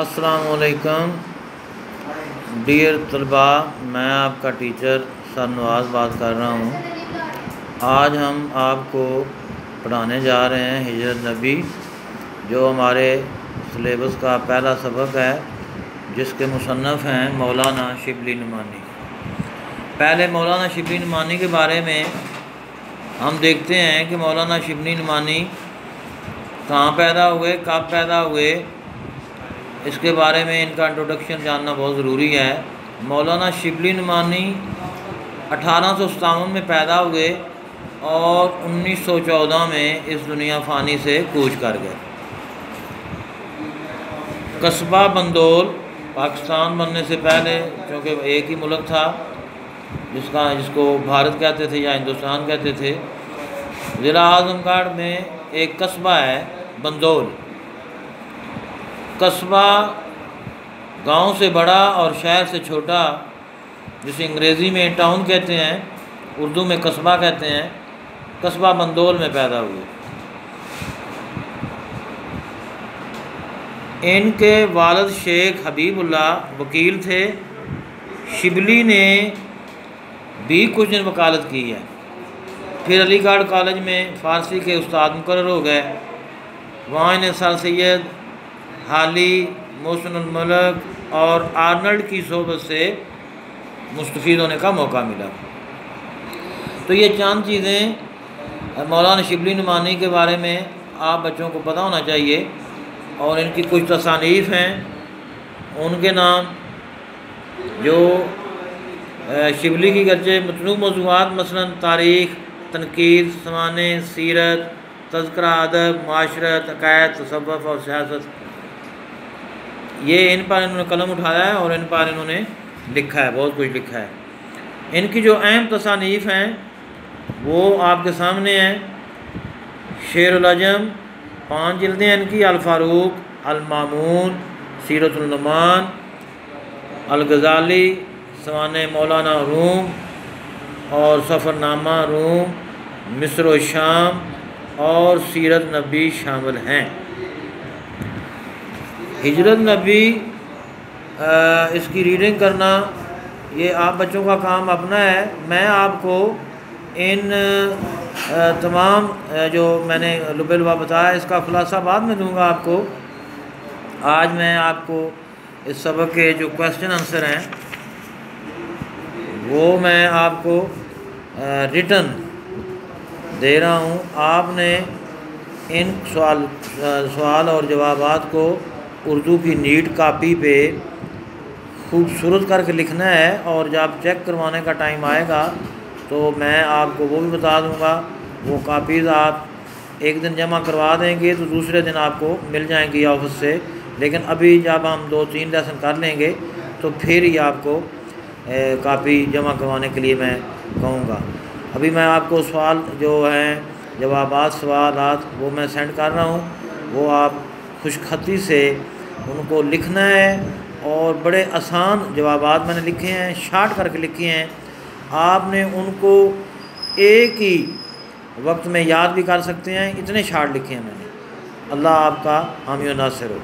असलकम डियर तलबा, मैं आपका टीचर सर नवाज़ बात कर रहा हूँ। आज हम आपको पढ़ाने जा रहे हैं हिजरत नबी, जो हमारे सिलेबस का पहला सबक है, जिसके मुसनफ़ हैं मौलाना शिबली नुमानी। पहले मौलाना शिबली नुमानी के बारे में हम देखते हैं कि मौलाना शिबली नुमानी कहाँ पैदा हुए, कब पैदा हुए इसके बारे में इनका इंट्रोडक्शन जानना बहुत ज़रूरी है। मौलाना शिबली नुमानी अठारह सौ सतावन में पैदा हुए और 1914 में इस दुनिया फ़ानी से कूच कर गए। कस्बा बंदोल पाकिस्तान बनने से पहले क्योंकि एक ही मुल्क था, जिसका, जिसको भारत कहते थे या हिंदुस्तान कहते थे। ज़िला आज़मगढ़ में एक कस्बा है बंदोल। कस्बा गाँव से बड़ा और शहर से छोटा, जिसे अंग्रेज़ी में टाउन कहते हैं, उर्दू में कस्बा कहते हैं, कस्बा बंदोल में पैदा हुए। इनके वालद शेख हबीबुल्ला वकील थे। शिबली ने भी कुछ दिन वकालत की है। फिर अलीगढ़ कॉलेज में फ़ारसी के उस्ताद मुकर हो गए। वहाँ इन्हें सर सैद हाली, मोहसिन और आर्नल्ड की सोबत से मुस्तफ़ होने का मौका मिला। तो ये चंद चीज़ें मौलाना शिबली नुमानी के बारे में आप बच्चों को पता होना चाहिए और इनकी कुछ तसानीफ़ हैं। उनके नाम जो शिबली की गर्जे मतलू मौजूद मसला तारीख़, तनकीद, समाने, सीरत तस्करा अदब, माशरत, अकायद तसवफ़ और सियासत ये इन पर इन्होंने कलम उठाया है और इन पर इन्होंने लिखा है, बहुत कुछ लिखा है। इनकी जो अहम तसानीफ़ हैं, वो आपके सामने हैं। शेरजम पाँच जल्दें इनकी, अलफ़ारूक, अलमामून सीरतुलनुमान अलगज़ाली, सवान मौलाना रूम और सफ़रनामा रूम, मिस्र शाम और सीरत नबी शामिल हैं। हिजरत नबी इसकी रीडिंग करना, ये आप बच्चों का काम अपना है। मैं आपको इन तमाम जो मैंने लुबे लुबा बताया, इसका खुलासा बाद में दूँगा आपको। आज मैं आपको इस सबक के जो क्वेश्चन आंसर हैं, वो मैं आपको रिटर्न दे रहा हूँ। आपने इन सवाल सवाल और जवाबात को उर्दू की नीट कापी पे खूबसूरत करके लिखना है और जब चेक करवाने का टाइम आएगा तो मैं आपको वो भी बता दूँगा। वो कापीज़ आप एक दिन जमा करवा देंगे तो दूसरे दिन आपको मिल जाएँगी ऑफ़िस से। लेकिन अभी जब हम दो तीन लेसन कर लेंगे तो फिर ही आपको कापी जमा करवाने के लिए मैं कहूँगा। अभी मैं आपको सवाल जो हैं जवाबात सवाल वो मैं सेंड कर रहा हूँ। वो आप खुशखती से उनको लिखना है और बड़े आसान जवाब मैंने लिखे हैं, शार्ट करके लिखे हैं। आपने उनको एक ही वक्त में याद भी कर सकते हैं, इतने शार्ट लिखे हैं मैंने। अल्लाह आपका हामी नासिर हो।